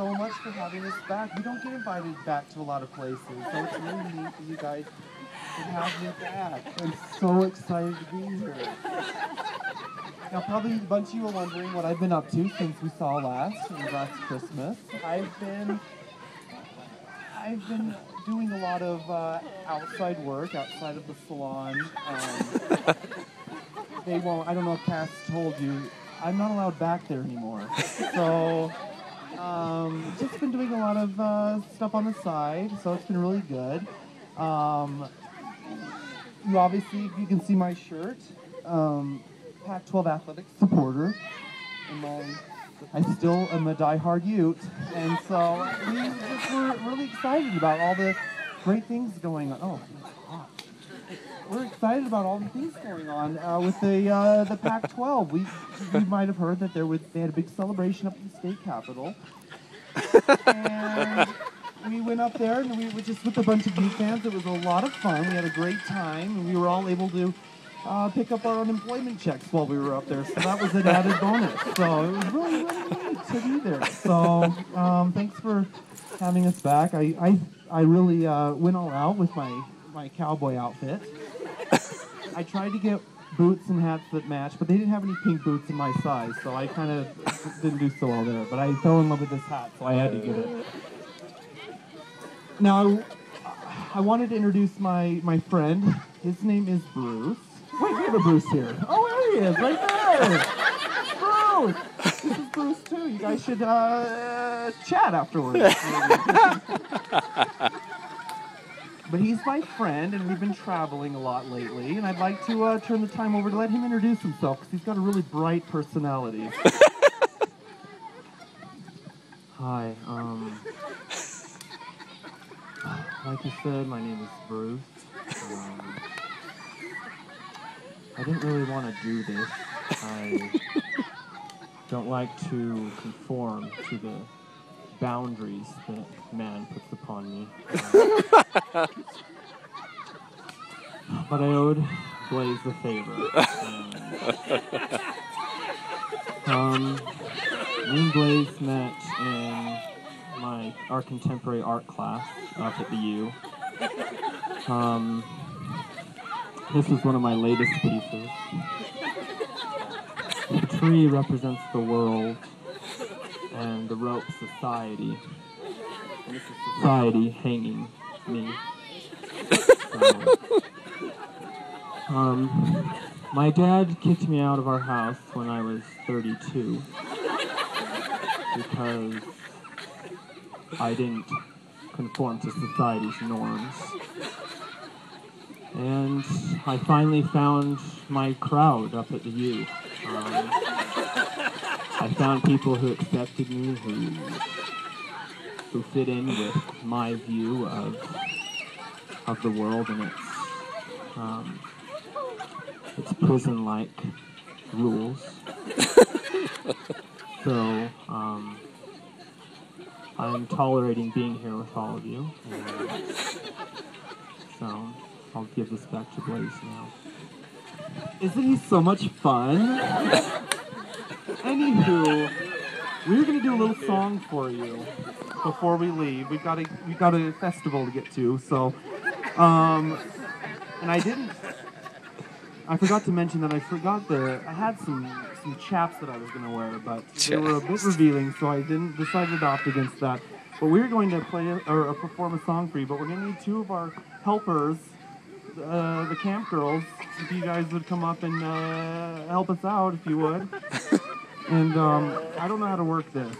so much for having us back. We don't get invited back to a lot of places, so it's really neat that you guys can have me back. I'm so excited to be here. Now, probably a bunch of you are wondering what I've been up to since we saw last, last Christmas. I've been, I've been doing a lot of uh, outside work outside of the salon. Um, they won't. I don't know if Cass told you. I'm not allowed back there anymore. So, um, just been doing a lot of uh, stuff on the side. So it's been really good. Um, you obviously, you can see my shirt. Um, Pac-12 athletics supporter. And my, I still am a diehard Ute, and so we just were really excited about all the great things going on. Oh. We're excited about all the things going on uh, with the uh, the Pac-12. We you might have heard that there was they had a big celebration up at the state capitol, and we went up there and we were just with a bunch of Ute fans. It was a lot of fun. We had a great time, and we were all able to uh, pick up our unemployment checks while we were up there. So that was an added bonus. So it was really, really neat to be there. So um, thanks for having us back. I, I, I really uh, went all out with my, my cowboy outfit. I tried to get boots and hats that match, but they didn't have any pink boots in my size, so I kind of didn't do so well there. But I fell in love with this hat, so I had to get it. Now, I wanted to introduce my, my friend. His name is Bruce. Wait, we have a Bruce here. Oh, there he is, right there. Bruce! This is Bruce, too. You guys should uh, chat afterwards. but he's my friend, and we've been traveling a lot lately, and I'd like to uh, turn the time over to let him introduce himself, because he's got a really bright personality. Hi, um... Like you said, my name is Bruce. Um, I didn't really want to do this. I don't like to conform to the boundaries that man puts upon me. But I owed Blaze the favor. And, um, me and Blaze met in my our contemporary art class up at the U. Um, this is one of my latest pieces. The tree represents the world, and the rope society. Society hanging me. So, um, my dad kicked me out of our house when I was 32 because I didn't conform to society's norms. And I finally found my crowd up at the U. Um, I found people who accepted me, who who fit in with my view of of the world and its um, its prison-like rules. so um, I'm tolerating being here with all of you. So I'll give this back to Blaze now. Isn't he so much fun? Anywho, we're gonna do a little song for you before we leave. We've got a we've got a festival to get to, so um, and I didn't. I forgot to mention that I forgot the. I had some some chaps that I was gonna wear, but they were a bit revealing, so I didn't decided to opt against that. But we're going to play or uh, perform a song for you. But we're gonna need two of our helpers, uh, the camp girls. If you guys would come up and uh, help us out, if you would. And um, I don't know how to work this.